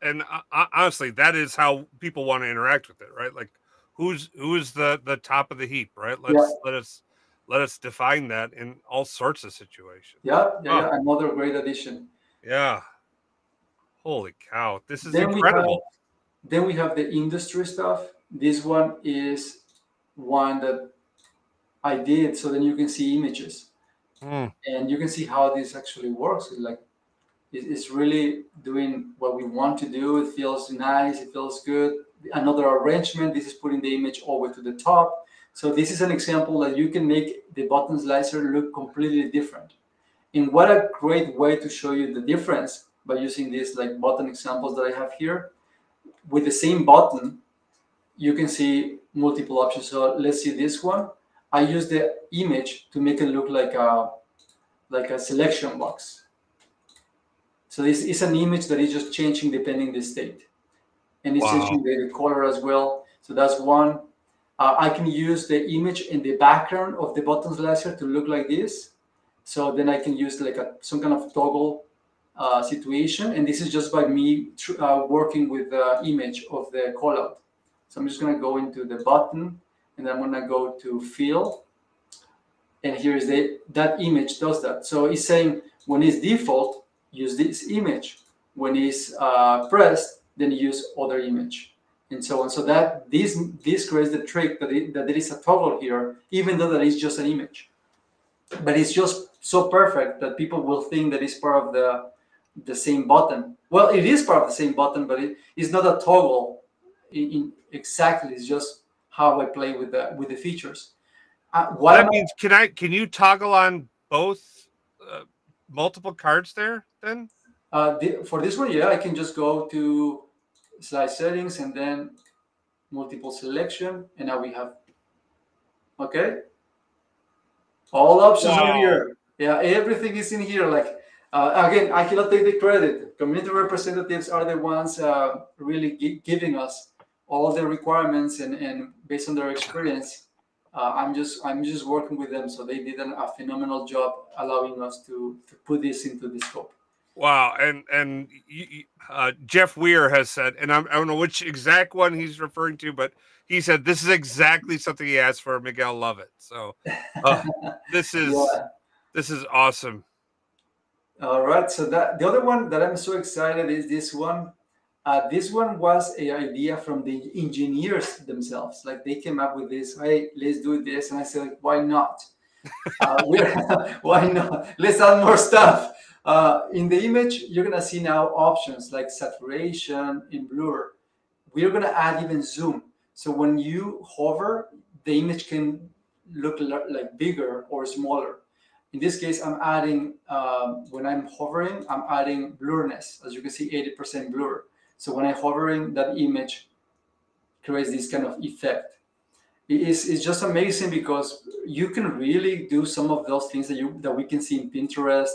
And uh, honestly, that is how people want to interact with it, right? Like, who's who is the the top of the heap, right? Let's yeah. let us let us define that in all sorts of situations. Yeah, yeah, oh. another great addition. Yeah. Holy cow, this is then incredible. We have, then we have the industry stuff. This one is one that I did. So then you can see images Mm. and you can see how this actually works. It's like it's really doing what we want to do. It feels nice. It feels good. Another arrangement. This is putting the image over to the top. So this is an example that you can make the button slicer look completely different. And what a great way to show you the difference by using these like button examples that I have here. With the same button, you can see multiple options. So let's see this one. I use the image to make it look like a like a selection box. So this is an image that is just changing depending the state, and it's Wow. changing the, color as well. So that's one. Uh, I can use the image in the background of the button slicer to look like this. So then I can use like a some kind of toggle uh, situation, and this is just by me uh, working with the image of the callout. So I'm just gonna go into the button, and I'm gonna go to fill, and here is the that image does that. So it's saying when it's default, use this image. When it's uh, pressed, then use other image, and so on. So that this this creates the trick that it, that there is a toggle here, even though that is just an image. But it's just so perfect that people will think that it's part of the the same button. Well, it is part of the same button, but it is not a toggle in, in exactly. It's just how I play with the with the features. Uh, what That am I- means can I can you toggle on both uh, multiple cards there then? Uh, the, for this one, yeah, I can just go to slide settings and then multiple selection, and now we have. Okay. All options Wow. are here. Yeah, everything is in here. Like uh, again, I cannot take the credit. Community representatives are the ones uh, really gi- giving us all the requirements and, and based on their experience. Uh, I'm just I'm just working with them, so they did an, a phenomenal job allowing us to, to put this into the scope. Wow, and and you, uh, Jeff Weir has said, and I'm, I don't know which exact one he's referring to, but he said this is exactly something he asked for. Miguel love it. So uh, this is Yeah. this is awesome. All right. So that the other one that I'm so excited is this one. Uh, this one was a idea from the engineers themselves. Like they came up with this. Hey, let's do this, and I said, why not? uh, why not? Let's add more stuff. Uh, in the image, you're gonna see now options like saturation and blur. We're gonna add even zoom. So when you hover, the image can look li- like bigger or smaller. In this case, I'm adding, um, when I'm hovering, I'm adding blurriness. As you can see, 80% blur. So when I'm hovering, that image creates this kind of effect. It is, it's just amazing because you can really do some of those things that you that we can see in Pinterest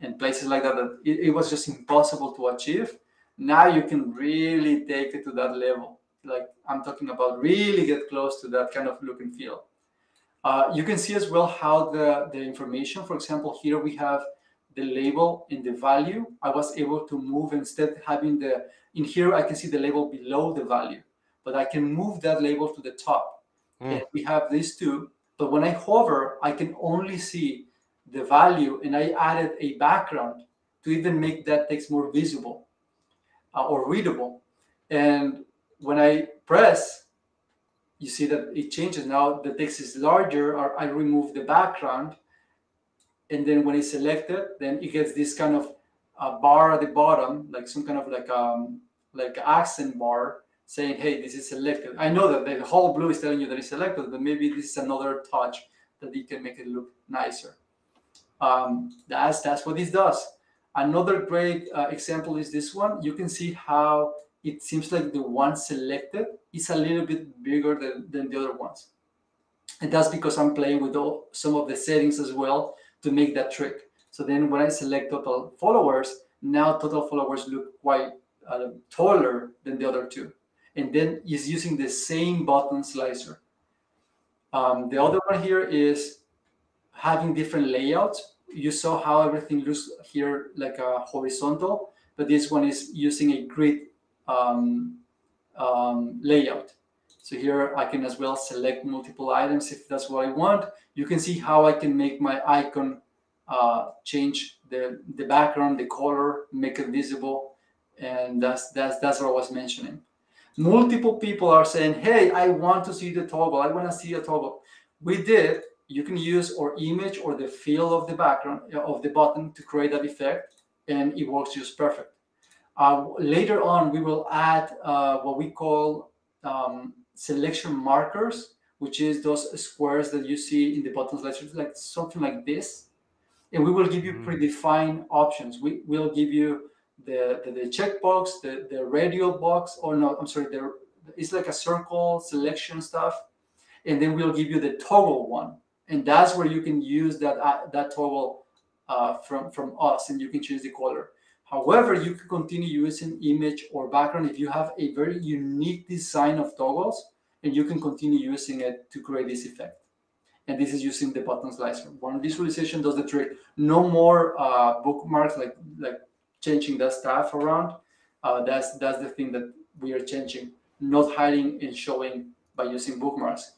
and places like that that it, it was just impossible to achieve. Now you can really take it to that level. Like I'm talking about really get close to that kind of look and feel. Uh, you can see as well how the, the information, for example, here we have the label and the value. I was able to move instead having the, in here I can see the label below the value, but I can move that label to the top. Mm. And we have these two, but when I hover, I can only see the value and I added a background to even make that text more visible uh, or readable. And when I press, you see that it changes now the text is larger or i remove the background and then when it's selected then it gets this kind of bar at the bottom like some kind of like um like accent bar saying hey this is selected. I know that the whole blue is telling you that it's selected but maybe this is another touch that you can make it look nicer. Um, that's that's what this does. Another great uh, example is this one. You can see how it seems like the one selected is a little bit bigger than, than the other ones. And that's because I'm playing with all, some of the settings as well to make that trick. So then when I select total followers, now total followers look quite uh, taller than the other two. And then is using the same button slicer. Um, the other one here is having different layouts. You saw how everything looks here like a horizontal, but this one is using a grid um, um, layout. So here I can as well select multiple items if that's what I want. You can see how I can make my icon uh, change the, the background, the color, make it visible. And that's, that's, that's what I was mentioning. multiple people are saying, "Hey, I want to see the toggle. I want to see a toggle." We did. You can use our image or the feel of the background uh, of the button to create that effect, and it works just perfect. Uh, later on, we will add uh, what we call um, selection markers, which is those squares that you see in the button slicer, like something like this. And we will give you mm. predefined options. We will give you the, the, the checkbox, the, the radial box, or no, I'm sorry, the, it's like a circle selection stuff. And then we'll give you the toggle one. And that's where you can use that, uh, that toggle uh, from, from us and you can change the color. However, you can continue using image or background if you have a very unique design of toggles and you can continue using it to create this effect. And this is using the button slicer. One visualization does the trick. No more uh, bookmarks like like changing that stuff around. Uh, that's that's the thing that we are changing, not hiding and showing by using bookmarks.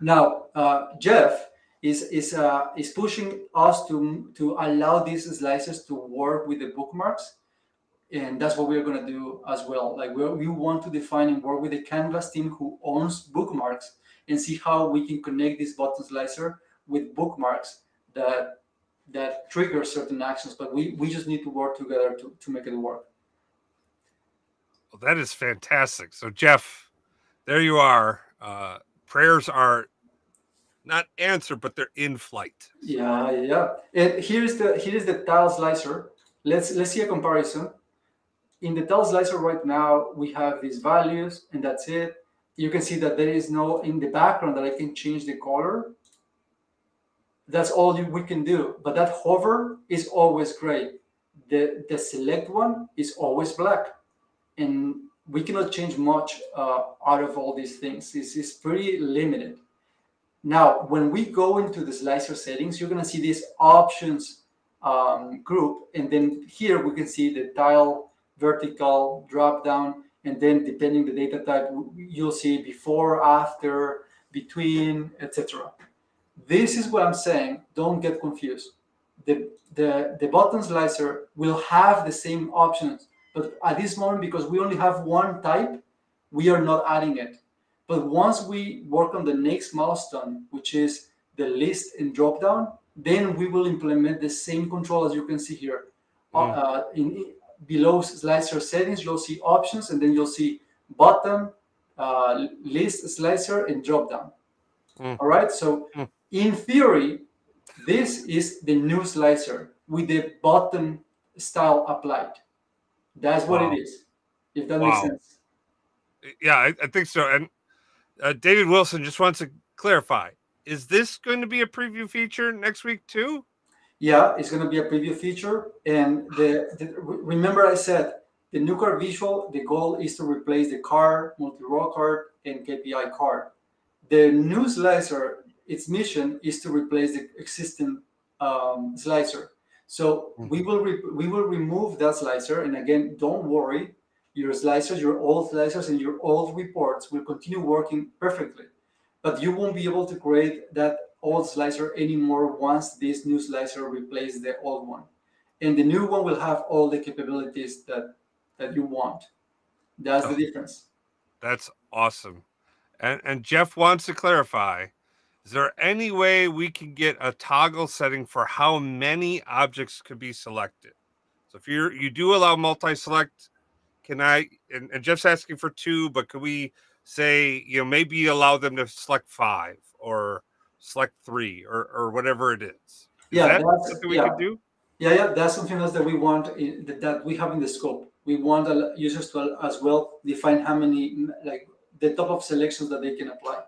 Now, uh, Jeff is is uh, is pushing us to to allow these slices to work with the bookmarks, and that's what we're going to do as well. Like we we want to define and work with the Canvas team who owns bookmarks and see how we can connect this button slicer with bookmarks that that trigger certain actions, but we, we just need to work together to, to make it work. Well, that is fantastic. So, Jeff, there you are. Uh, prayers are not answered, but they're in flight. Yeah, yeah. And here's the here's the tile slicer. Let's let's see a comparison. In the tile slicer right now, we have these values, and that's it. You can see that there is no in the background that I can change the color that's all we can do. But that hover is always gray. The, the select one is always black. And we cannot change much uh, out of all these things. This is pretty limited. Now, when we go into the slicer settings, you're going to see this options um, group. And then here we can see the tile vertical drop down. And then depending the data type, you'll see before, after, between, etc. This is what I'm saying. Don't get confused. The, the, the button slicer will have the same options, but at this moment, because we only have one type, we are not adding it. But once we work on the next milestone, which is the list and drop down, then we will implement the same control as you can see here. Mm. Uh, in below slicer settings, you'll see options, and then you'll see button, uh, list, slicer, and drop down. Mm. All right. So mm. In theory, this is the new slicer with the button style applied. That's what wow. it is. If that wow. makes sense. Yeah, I, I think so. And uh, David Wilson just wants to clarify: Is this going to be a preview feature next week too? Yeah, it's going to be a preview feature. And the, the remember I said the new card visual. The goal is to replace the card, multi-row card, and KPI card. The new slicer its mission is to replace the existing um, slicer. So mm-hmm. we will we will remove that slicer, and again, don't worry, your slicers, your old slicers, and your old reports will continue working perfectly, but you won't be able to create that old slicer anymore once this new slicer replaces the old one, and the new one will have all the capabilities that that you want. That's oh, the difference. That's awesome. And and Jeff wants to clarify is there any way we can get a toggle setting for how many objects could be selected? So if you're you do allow multi-select, can I and, and Jeff's asking for two, but could we say, you know, maybe allow them to select five or select three or or whatever it is? is yeah, that that's something we yeah. can do. Yeah, yeah, that's something else that we want in, that we have in the scope. We want users to as well define how many like the top of selections that they can apply.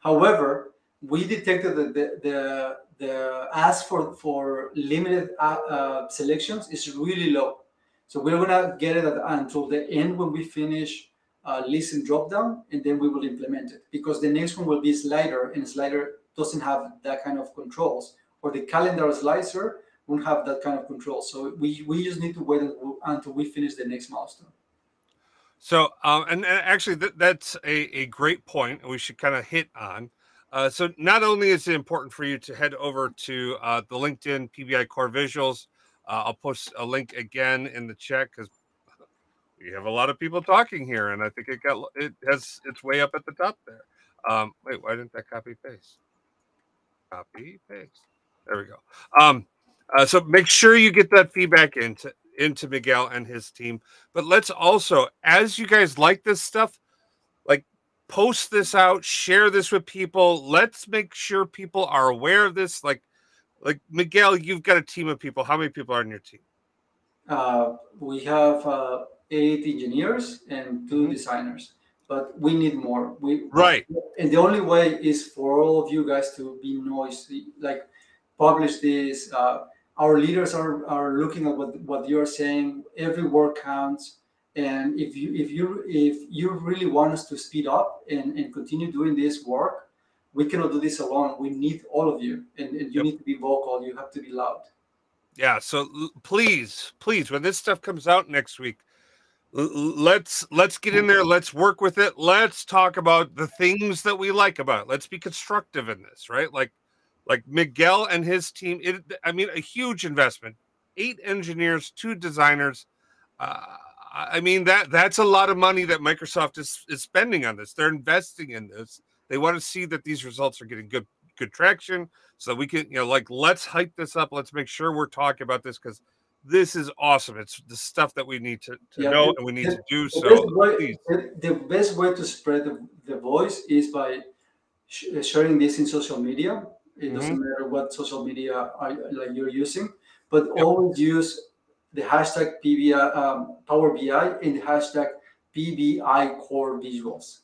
However, we detected that the, the, the ask for, for limited uh, uh, selections is really low. So we're gonna get it at, until the end when we finish uh, list and drop down, and then we will implement it because the next one will be slider, and slider doesn't have that kind of controls, or the calendar slicer won't have that kind of control. So we we just need to wait until we finish the next milestone. So, um, and, and actually, th- that's a, a great point. We should kind of hit on. Uh, so not only is it important for you to head over to uh, the LinkedIn PBI Core Visuals, uh, I'll post a link again in the chat because we have a lot of people talking here, and I think it got it has it's way up at the top there. Um, wait, why didn't that copy paste? Copy paste. There we go. Um, uh, so make sure you get that feedback into into Miguel and his team. But let's also, as you guys like this stuff, like post this out, share this with people. Let's make sure people are aware of this. Like, like Miguel, you've got a team of people. How many people are in your team? Uh, we have uh, eight engineers and 2 mm-hmm. designers, but we need more. We right, and the only way is for all of you guys to be noisy, like publish this. Uh, our leaders are, are looking at what, what you're saying. Every word counts. And if you if you if you really want us to speed up and, and continue doing this work, we cannot do this alone. We need all of you, and, and you yep. need to be vocal. You have to be loud. Yeah. So please, please, when this stuff comes out next week, let's let's get in there. Let's work with it. Let's talk about the things that we like about it. Let's be constructive in this, right? Like like Miguel and his team. It, I mean, a huge investment. Eight engineers, two designers. Uh, I mean that that's a lot of money that Microsoft is is spending on this. They're investing in this. They want to see that these results are getting good good traction, so we can you know like let's hype this up. Let's make sure we're talking about this because this is awesome. It's the stuff that we need to, to yeah, know the, and we need to do. So way, the best way to spread the, the voice is by sh sharing this in social media it doesn't mm-hmm. matter what social media are, like you're using, but yep. always use the hashtag PBI, um, Power BI and the hashtag PBI Core Visuals.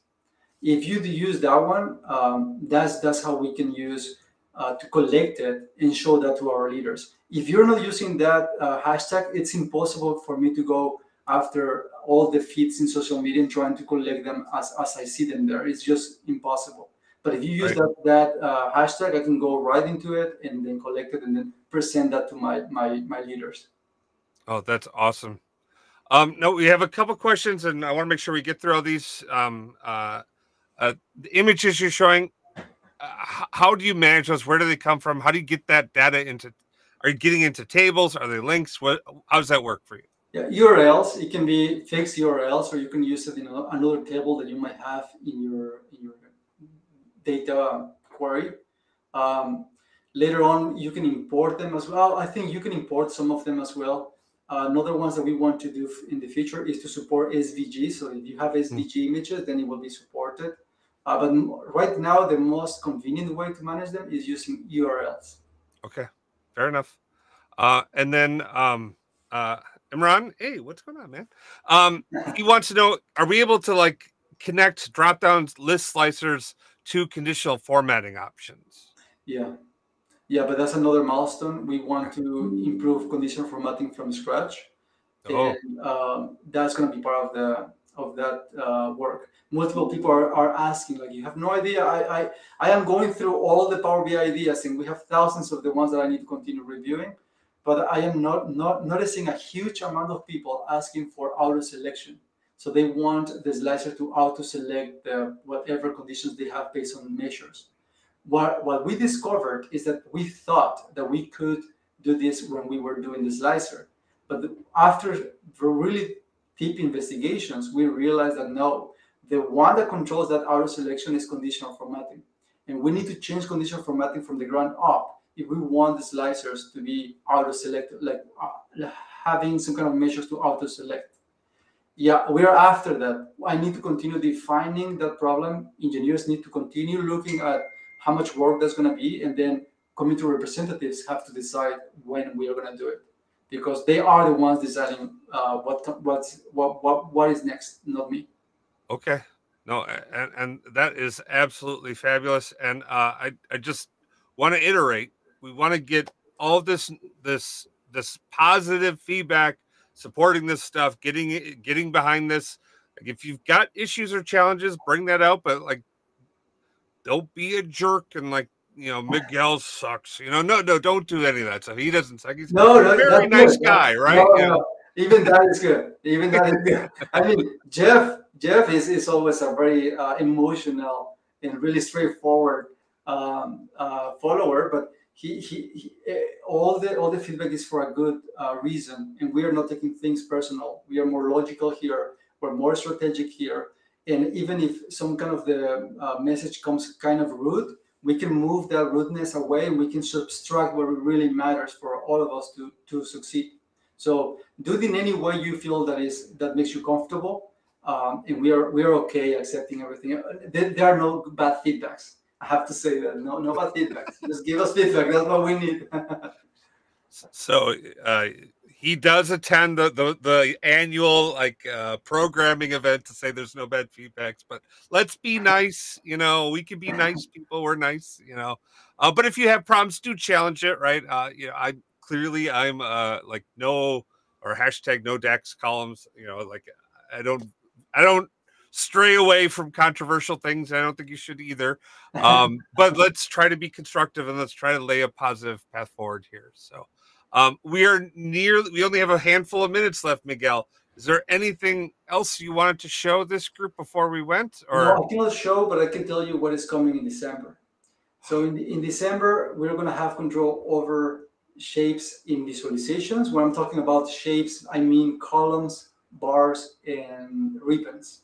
If you do use that one, um, that's that's how we can use uh, to collect it and show that to our leaders. If you're not using that uh, hashtag, it's impossible for me to go after all the feeds in social media and trying to collect them as, as I see them there. It's just impossible. But if you use right. that, that uh, hashtag, I can go right into it and then collect it and then present that to my my my leaders. Oh, that's awesome. Um, no, we have a couple questions, and I want to make sure we get through all these. Um, uh, uh, the images you're showing, how do you manage those? Where do they come from? How do you get that data into? Are you getting into tables? Are they links? What? How does that work for you? Yeah, URLs. It can be fixed URLs, or you can use it in another table that you might have in your in your data query. Um, later on, you can import them as well. I think you can import some of them as well. Uh, another ones that we want to do in the future is to support SVG. So if you have SVG mm. images, then it will be supported. Uh, but right now, the most convenient way to manage them is using URLs. Okay, fair enough. Uh, and then um, uh, Imran, hey, what's going on, man? Um, he wants to know: Are we able to like connect drop downs, list slicers to conditional formatting options. Yeah. Yeah, but that's another milestone. We want to improve conditional formatting from scratch. Oh. And um, that's going to be part of the of that uh, work. Multiple people are, are asking, like, you have no idea. I, I I am going through all the Power BI ideas, and we have thousands of the ones that I need to continue reviewing. But I am not not noticing a huge amount of people asking for auto selection. So they want the slicer to auto-select the, whatever conditions they have based on measures. What, what we discovered is that we thought that we could do this when we were doing the slicer. But after really deep investigations, we realized that no, the one that controls that auto selection is conditional formatting. And we need to change conditional formatting from the ground up if we want the slicers to be auto selected, like uh, having some kind of measures to auto select yeah, we are after that. I need to continue defining that problem. Engineers need to continue looking at how much work that's going to be, and then community representatives have to decide when we are going to do it, because they are the ones deciding uh, what what's what what what is next, not me. Okay, no, and and that is absolutely fabulous. And uh, I I just want to iterate. We want to get all this this this positive feedback supporting this stuff, getting getting behind this. Like if you've got issues or challenges, bring that out. But like, don't be a jerk and like you know Miguel sucks. You know, no, no, don't do any of that stuff. He doesn't suck. He's no, a very nice good. guy, right? No, no. Even that is good. Even that is good. I mean, Jeff, Jeff is, is always a very uh, emotional and really straightforward um, uh, follower, but he, he, he eh, all the all the feedback is for a good uh, reason, and we are not taking things personal. We are more logical here. We're more strategic here, and even if some kind of the uh, message comes kind of rude, we can move that rudeness away, we can subtract what really matters for all of us to to succeed. So do it in any way you feel that is that makes you comfortable, um, and we are we are okay accepting everything. There, there are no bad feedbacks I have to say that no, no bad feedbacks. Just give us feedback. That's what we need. so uh, he does attend the, the, the annual like uh, programming event to say there's no bad feedbacks. But let's be nice. You know, we can be nice people. We're nice. You know, uh, but if you have problems, do challenge it. Right? Uh, you know, I clearly I'm uh, like no or hashtag no Dax columns. You know, like I don't I don't stray away from controversial things. I don't think you should either. Um, but let's try to be constructive and let's try to lay a positive path forward here. So um, we are near, we only have a handful of minutes left, Miguel. Is there anything else you wanted to show this group before we went? Or no, I cannot show, but I can tell you what is coming in December. So in, in December, we're going to have control over shapes in visualizations. When I'm talking about shapes, I mean columns, bars, and ribbons.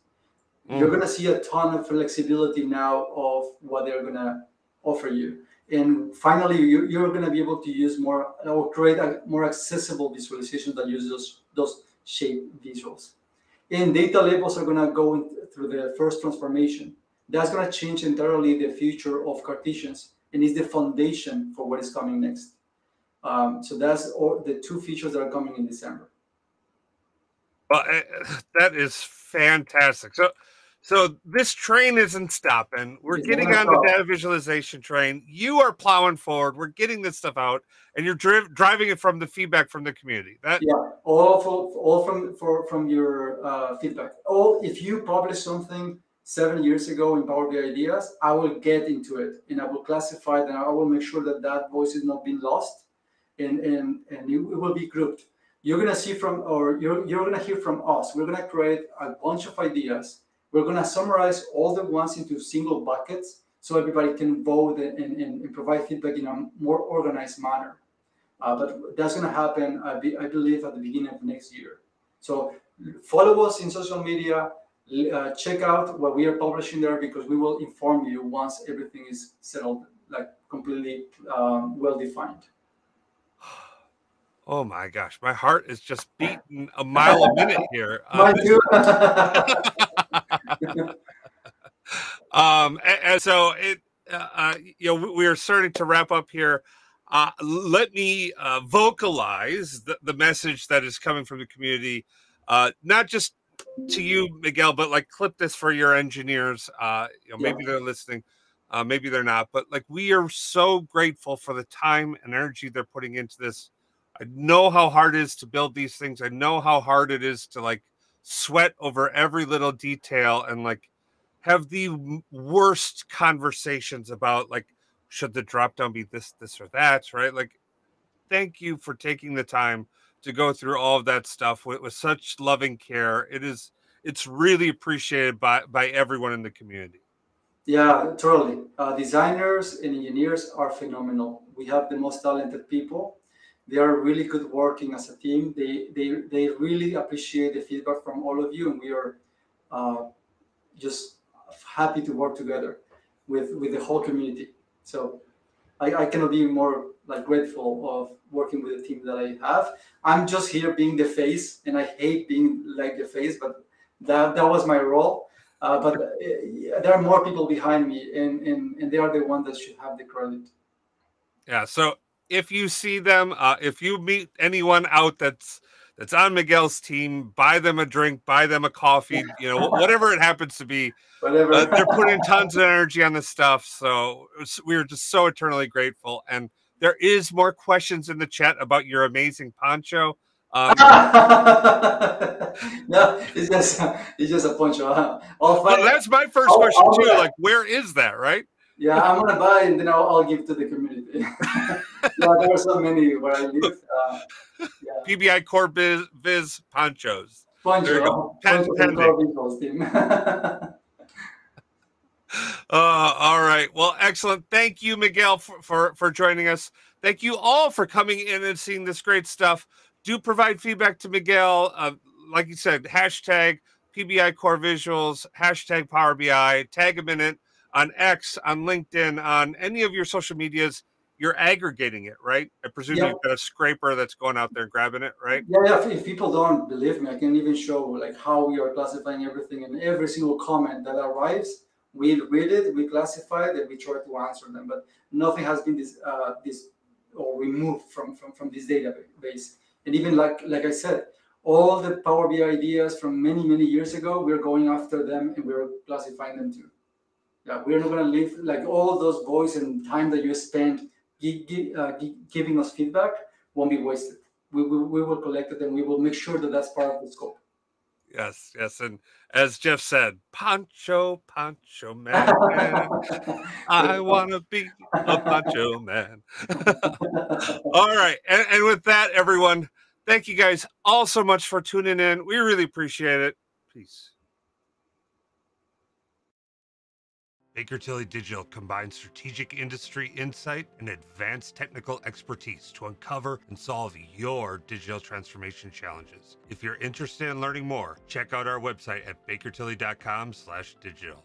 Mm. You're going to see a ton of flexibility now of what they're going to offer you. And finally, you, you're going to be able to use more or create a more accessible visualization that uses those, those shape visuals. And data labels are going to go through the first transformation. That's going to change entirely the future of Cartesians and is the foundation for what is coming next. Um, so that's all the two features that are coming in December. Well, eh, that is fantastic. So so this train isn't stopping. We're it's getting on the data visualization train. You are plowing forward. We're getting this stuff out, and you're dri- driving it from the feedback from the community. That yeah, all for, all from for from your uh, feedback. All if you publish something seven years ago in Power BI Ideas, I will get into it and I will classify it and I will make sure that that voice is not being lost, and and and it, it will be grouped. You're gonna see from or you're you're gonna hear from us. We're gonna create a bunch of ideas we're going to summarize all the ones into single buckets so everybody can vote and, and, and provide feedback in a more organized manner. Uh, but that's going to happen, I, be, I, believe, at the beginning of next year. So follow us in social media. Uh, check out what we are publishing there because we will inform you once everything is settled, like completely um, well defined. Oh my gosh, my heart is just beating a mile a minute here. Uh, um, and, and, so it, uh, uh you know, we are starting to wrap up here. Uh, let me uh, vocalize the, the message that is coming from the community, uh, not just to you, Miguel, but like clip this for your engineers. Uh, you know, maybe they're listening, uh, maybe they're not, but like we are so grateful for the time and energy they're putting into this. I know how hard it is to build these things. I know how hard it is to like sweat over every little detail and like have the worst conversations about like should the drop down be this this or that? right? Like thank you for taking the time to go through all of that stuff with, with such loving care. It is it's really appreciated by by everyone in the community. Yeah totally. Uh, designers and engineers are phenomenal. We have the most talented people they are really good working as a team. They they they really appreciate the feedback from all of you, and we are uh, just happy to work together with with the whole community. So I, I cannot be more like grateful of working with the team that I have. I'm just here being the face, and I hate being like the face, but that that was my role. Uh, but uh, there are more people behind me, and, and and they are the ones that should have the credit. Yeah. So if you see them, uh, if you meet anyone out that's that's on Miguel's team, buy them a drink, buy them a coffee, you know, whatever it happens to be. Whatever. Uh, they're putting tons of energy on this stuff. So we're just so eternally grateful. And there is more questions in the chat about your amazing poncho. Um, no, it's just it's just a poncho. Well, that's my 1st question I'll, too. Like, where is that? Right? Yeah, I'm gonna buy and then I'll, I'll give to the community. yeah, there are so many where I live. Uh, yeah. PBI Core Biz, Viz Ponchos. Poncho. Pen, pen team. Uh, all right. Well, excellent. Thank you, Miguel, for, for, for joining us. Thank you all for coming in and seeing this great stuff. Do provide feedback to Miguel. Uh, like you said, hashtag PBI Core Visuals, hashtag Power BI, tag a minute on X, on LinkedIn, on any of your social medias. You're aggregating it, right? I presume Yeah. you've got a scraper that's going out there grabbing it, right? Yeah, yeah. If, if people don't believe me, I can even show like how we are classifying everything and every single comment that arrives. We read it, we classify it, and we try to answer them. But nothing has been this uh, this or removed from, from from this database. And even like like I said, all the Power BI ideas from many many years ago, we're going after them and we're classifying them too. Yeah, we're not gonna leave like all those voice and time that you spent gi- gi- uh, gi- giving us feedback won't be wasted we will, we will collect it and we will make sure that that's part of the scope. Yes, yes. And as Jeff said, Pancho, Pancho Man. I want to be a Pancho Man. All right. And, and with that, everyone, thank you guys all so much for tuning in. We really appreciate it. Peace. Baker Tilly Digital combines strategic industry insight and advanced technical expertise to uncover and solve your digital transformation challenges. If you're interested in learning more, check out our website at bakertilly.com/digital.